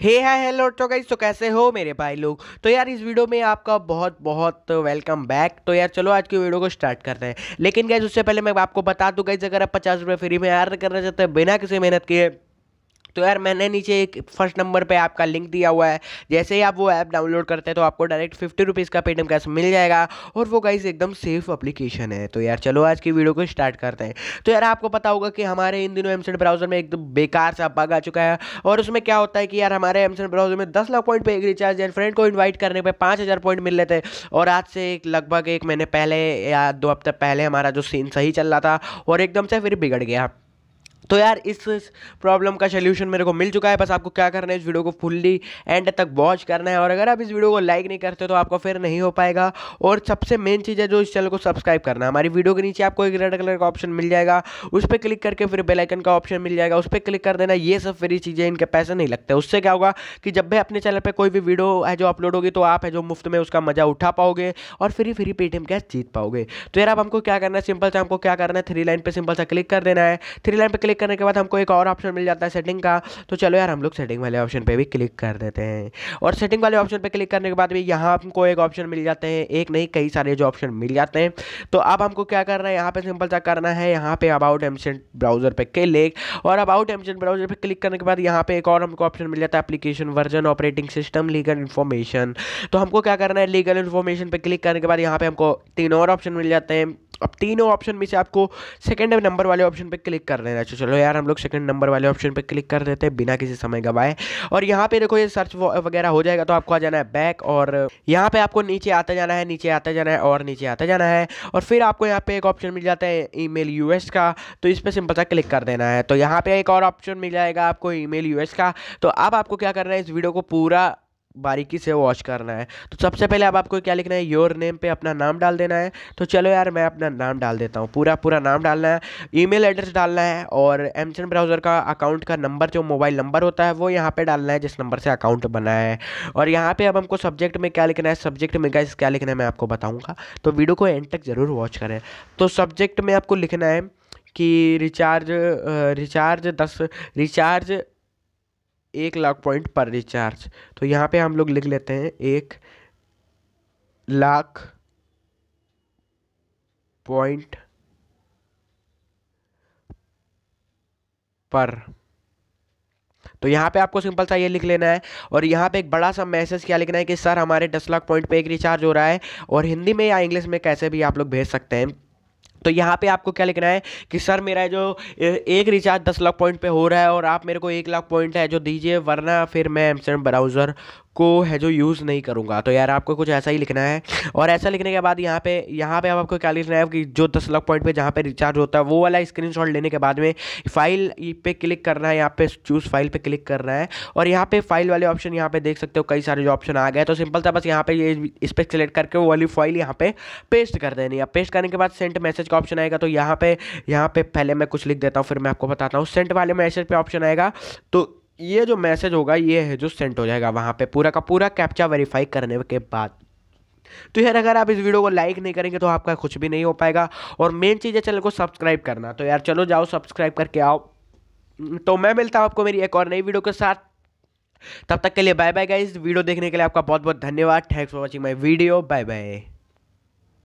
हे hi hello तो guys तो कैसे हो मेरे भाई लोग? तो यार, इस वीडियो में आपका बहुत बहुत वेलकम बैक तो यार, चलो, आज की वीडियो को स्टार्ट करते हैं। लेकिन गाइस उससे पहले मैं आपको बता दूँ गाइस अगर आप पचास रुपये फ्री में अर्न करना चाहते हैं, बिना किसी मेहनत किए तो यार मैंने नीचे एक फ़र्स्ट नंबर पे आपका लिंक दिया हुआ है। जैसे ही आप वो ऐप डाउनलोड करते हैं तो आपको डायरेक्ट फिफ्टी रुपीज़ का पेटीएम कैश मिल जाएगा। और वो गाइस एकदम सेफ़ अप्लीकेशन है। तो यार चलो आज की वीडियो को स्टार्ट करते हैं। तो यार आपको पता होगा कि हमारे इन दिनों एमसेट ब्राउज़र में एकदम बेकार सा बग आ चुका है। और उसमें क्या होता है कि यार हमारे एमसेट ब्राउज़र में दस लाख पॉइंट पर एक रिचार्ज यार फ्रेंड को इन्वाइट करने पर पाँच हज़ार पॉइंट मिल रहे थे। और आज से एक लगभग एक महीने पहले या दो हफ़्ते पहले हमारा जो सीन सही चल रहा था। और एकदम से फिर बिगड़ गया। तो यार, इस प्रॉब्लम का सोल्यूशन मेरे को मिल चुका है। बस आपको क्या करना है, इस वीडियो को फुल्ली एंड तक वॉच करना है। और अगर आप इस वीडियो को लाइक नहीं करते तो आपको फिर नहीं हो पाएगा। और सबसे मेन चीज़ है जो इस चैनल को सब्सक्राइब करना हमारी वीडियो के नीचे आपको एक रेड कलर का ऑप्शन मिल जाएगा। उस पर क्लिक करके फिर बेलाइकन का ऑप्शन मिल जाएगा। उस पर क्लिक कर देना, ये सब फ्री चीज़ें, इनके पैसे नहीं लगते। उससे क्या होगा कि जब भी अपने चैनल पर कोई भी वीडियो है जो अपलोड होगी तो आप है जो मुफ़्त में उसका मज़ा उठा पाओगे और फ्री फ्री पेटीएम कैश जीत पाओगे। तो यार, अब हमको क्या करना है? सिंपल से हमको क्या करना है? थ्री लाइन पर सिंपल सा क्लिक कर देना है। थ्री लाइन पर क्लिक करने के बाद हमको एक और ऑप्शन मिल जाता है सेटिंग का। तो चलो यार, हम लोग सेटिंग वाले ऑप्शन पे भी क्लिक कर देते हैं। और सेटिंग वाले ऑप्शन पे क्लिक करने के बाद भी यहाँ हमको एक ऑप्शन मिल जाते हैं। एक नहीं, कई सारे जो ऑप्शन मिल जाते हैं। तो अब हमको क्या करना है? यहाँ पर सिंपल सा करना है। यहाँ पे अबाउट एमसेंट ब्राउज़र पे क्लिक और अबाउट एमसेंट ब्राउज़र पे क्लिक करने के बाद यहाँ पे एक और हमको ऑप्शन मिल जाता है application version operating system legal information तो हमको क्या करना है? लीगल इन्फॉर्मेशन पे क्लिक करने के बाद यहाँ पे हमको तीन और ऑप्शन मिल जाते हैं। अब तीनों ऑप्शन में से आपको सेकंड नंबर वाले ऑप्शन पे क्लिक कर देना चाहिए चलो यार, हम लोग सेकंड नंबर वाले ऑप्शन पे क्लिक कर देते हैं बिना किसी समय गवाए। और यहाँ पे देखो, ये सर्च वगैरह हो जाएगा तो आपको आ जाना है बैक और यहाँ पे आपको नीचे आते जाना है, नीचे आते जाना है और नीचे आते जाना है। और फिर आपको यहाँ पे एक ऑप्शन मिल जाता है ईमेल यूएस का तो इस पर सिंपल सा क्लिक कर देना है। तो यहाँ पे एक और ऑप्शन मिल जाएगा आपको ईमेल यूएस का। तो अब आपको क्या करना है, इस वीडियो को पूरा बारीकी से वॉच करना है। तो सबसे पहले अब आपको क्या लिखना है? योर नेम पे अपना नाम डाल देना है। तो चलो यार, मैं अपना नाम डाल देता हूँ। पूरा पूरा नाम डालना है। ईमेल एड्रेस डालना है और एमसन ब्राउज़र का अकाउंट का नंबर जो मोबाइल नंबर होता है, वो यहाँ पे डालना है, जिस नंबर से अकाउंट बना है। और यहाँ पर अब हमको सब्जेक्ट में क्या लिखना है? सब्जेक्ट में गाइस क्या लिखना है मैं आपको बताऊँगा। तो वीडियो को एंड तक ज़रूर वॉच करें। तो सब्जेक्ट में आपको लिखना है कि रिचार्ज रिचार्ज दस रिचार्ज एक लाख पॉइंट पर रिचार्ज। तो यहाँ पे हम लोग लिख लेते हैं, एक लाख पॉइंट पर। तो यहाँ पे आपको सिंपल सा ये लिख लेना है, और यहाँ पे एक बड़ा सा मैसेज क्या लिखना है कि, सर, हमारे दस लाख पॉइंट पे एक रिचार्ज हो रहा है, और हिंदी में या इंग्लिश में कैसे भी आप लोग भेज सकते हैं। तो यहाँ पे आपको क्या लिखना है कि सर मेरा जो एक रिचार्ज दस लाख पॉइंट पे हो रहा है और आप मेरे को एक लाख पॉइंट है, जो दीजिए, वरना फिर मैं एमसेम ब्राउज़र को है जो यूज़ नहीं करूँगा। तो यार आपको कुछ ऐसा ही लिखना है। और ऐसा लिखने के बाद यहाँ पे यहाँ पे आपको क्या लिखना है कि जो दस लाख पॉइंट पे जहाँ पे रिचार्ज होता है, वो वाला स्क्रीनशॉट लेने के बाद में फ़ाइल पे क्लिक करना है, यहाँ पे चूज़ फ़ाइल पे क्लिक करना है। और यहाँ पे फ़ाइल वाले ऑप्शन यहाँ पे देख सकते हो, कई सारे जो ऑप्शन आ गए तो सिंपल था, बस यहाँ पे ये इस पर सिलेक्ट करके वो वाली फ़ाइल यहाँ पे पेस्ट कर देनी है। पेस्ट करने के बाद सेंट मैसेज का ऑप्शन आएगा तो यहाँ पे यहाँ पे पहले मैं कुछ लिख देता हूँ, फिर मैं आपको बताता हूँ। सेंट वाले मैसेज पे ऑप्शन आएगा तो ये जो मैसेज होगा, ये है जो सेंड हो जाएगा वहाँ पे पूरा का पूरा कैप्चा वेरीफाई करने के बाद। तो यार, अगर आप इस वीडियो को लाइक नहीं करेंगे तो आपका कुछ भी नहीं हो पाएगा। और मेन चीज़ है, चैनल को सब्सक्राइब करना। तो यार, चलो जाओ सब्सक्राइब करके आओ। तो मैं मिलता हूँ आपको मेरी एक और नई वीडियो के साथ। तब तक के लिए बाय बाय गाइस वीडियो देखने के लिए आपका बहुत बहुत धन्यवाद। Thanks for watching my video bye bye